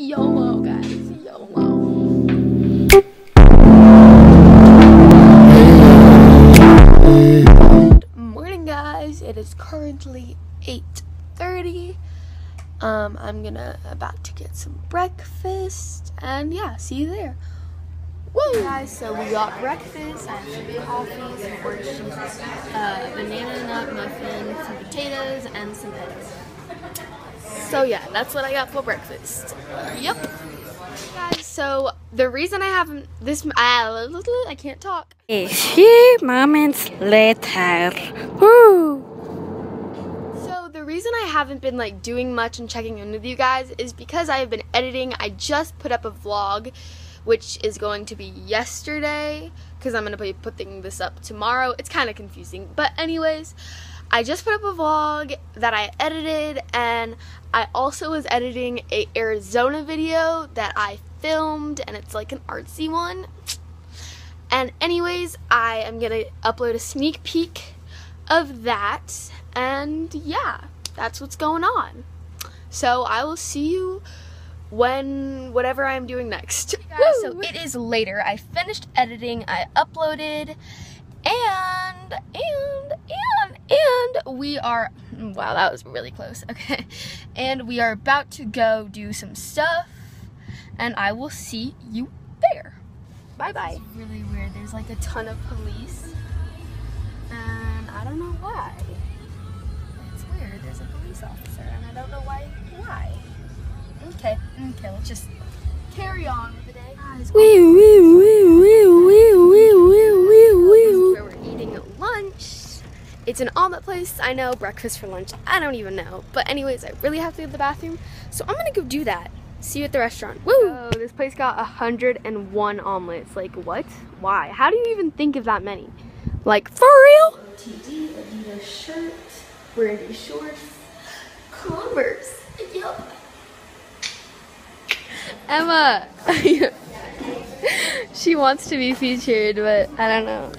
YOLO, guys. YOLO. Good morning, guys. It is currently 8.30. Um, I'm gonna about to get some breakfast, and yeah, see you there. Woo! Guys, so we got breakfast. I some coffee, some orange uh, banana nut muffin, some potatoes, and some eggs. So yeah, that's what I got for breakfast. Yep. Guys, so the reason I haven't this I, I can't talk. A few moments later. Woo! So the reason I haven't been like doing much and checking in with you guys is because I have been editing. I just put up a vlog which is going to be yesterday because I'm going to be putting this up tomorrow. It's kind of confusing. But anyways, I just put up a vlog that I edited and I also was editing a Arizona video that I filmed and it's like an artsy one. And anyways, I am going to upload a sneak peek of that and yeah, that's what's going on. So I will see you when whatever I'm doing next. so it is later. I finished editing, I uploaded, and and we are wow, that was really close. Okay. And we are about to go do some stuff and I will see you there. Bye bye. It's really weird. There's like a ton of police. And I don't know why. It's weird. There's a police officer and I don't know why why. Okay, okay, let's just carry on with the day. Guys, Wee wee wee wee wee wee wee wee wee. where we're eating lunch. It's an omelet place. I know, breakfast for lunch. I don't even know. But anyways, I really have to go to the bathroom. So I'm gonna go do that. See you at the restaurant. Woo! Oh, this place got 101 omelets. Like, what? Why? How do you even think of that many? Like, for real? TD, Adidas shirt, wearing these shorts, Converse. Yup. Emma. she wants to be featured, but I don't know.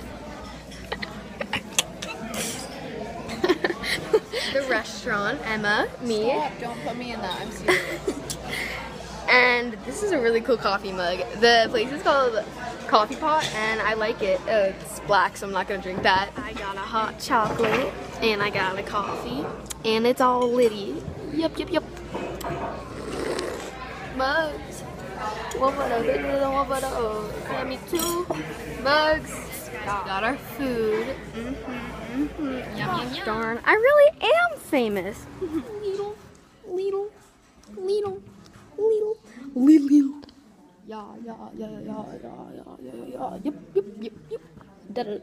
the restaurant, Emma, me. Stop, don't put me in that. I'm serious. and this is a really cool coffee mug. The place is called Coffee Pot, and I like it. Uh, it's black, so I'm not gonna drink that. I got a hot chocolate, and I got a coffee, and it's all litty. Yep, yep, yep. Mugs. One for the little one for the old. Let me two mugs god. Got our food. Mm -hmm, mm -hmm. Yum, yum, yum. Darn, I really am famous. little, little, little, little, little. Yeah, yeah, yeah, yeah, yeah, yeah, yeah, yeah. Yep, yep, yep, yep. Da -da.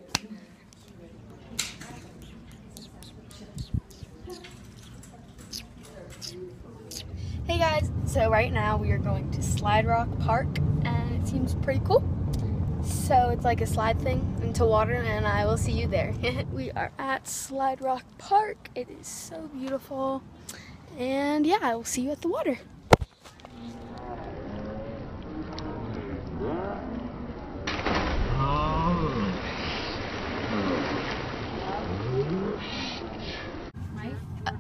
Hey guys, so right now we are going to Slide Rock Park and it seems pretty cool. So it's like a slide thing into water and I will see you there. we are at Slide Rock Park. It is so beautiful. And yeah, I will see you at the water. Uh,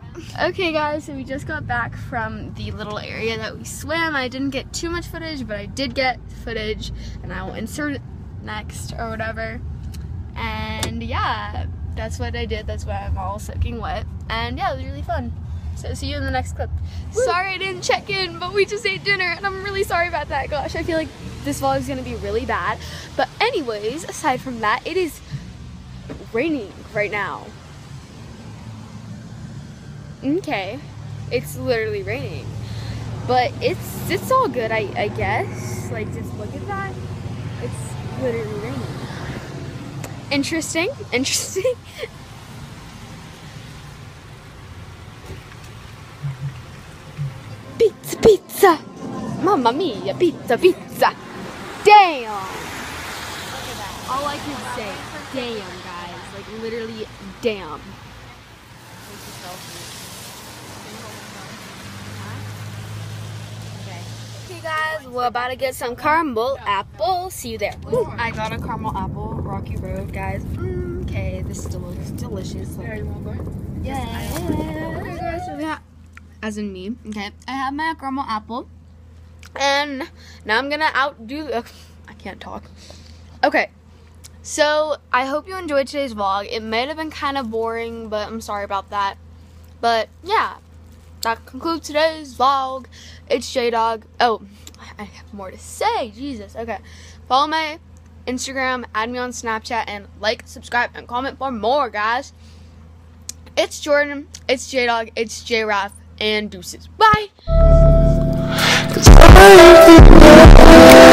okay guys, so we just got back from the little area that we swam. I didn't get too much footage, but I did get footage and I will insert next or whatever. And yeah, that's what I did. That's why I'm all soaking wet. And yeah, it was really fun. So see you in the next clip. Woo. Sorry I didn't check in, but we just ate dinner and I'm really sorry about that. Gosh, I feel like this vlog is gonna be really bad. But anyways, aside from that, it is raining right now. Okay. It's literally raining. But it's it's all good, I, I guess. Like, just look at that. It's literally raining. Interesting. Interesting. pizza, pizza. Mamma mia, pizza, pizza. Damn. All I can say, damn, guys. Like, literally, damn. Okay guys, we're about to get some caramel apple. See you there. Ooh, I got a caramel apple, Rocky Road, guys. Mm, okay, this still looks delicious. Yeah, you want to go? Yeah. Okay guys, so yeah, as in me. Okay, I have my caramel apple. And now I'm gonna outdo. Uh, I can't talk. Okay. So I hope you enjoyed today's vlog. It may have been kind of boring, but I'm sorry about that. But yeah, that concludes today's vlog. It's J Dog. Oh, I have more to say. Jesus. Okay. Follow my Instagram, add me on Snapchat, and like, subscribe, and comment for more, guys. It's Jordan. It's J Dog. It's J Raff. And deuces. Bye. Bye.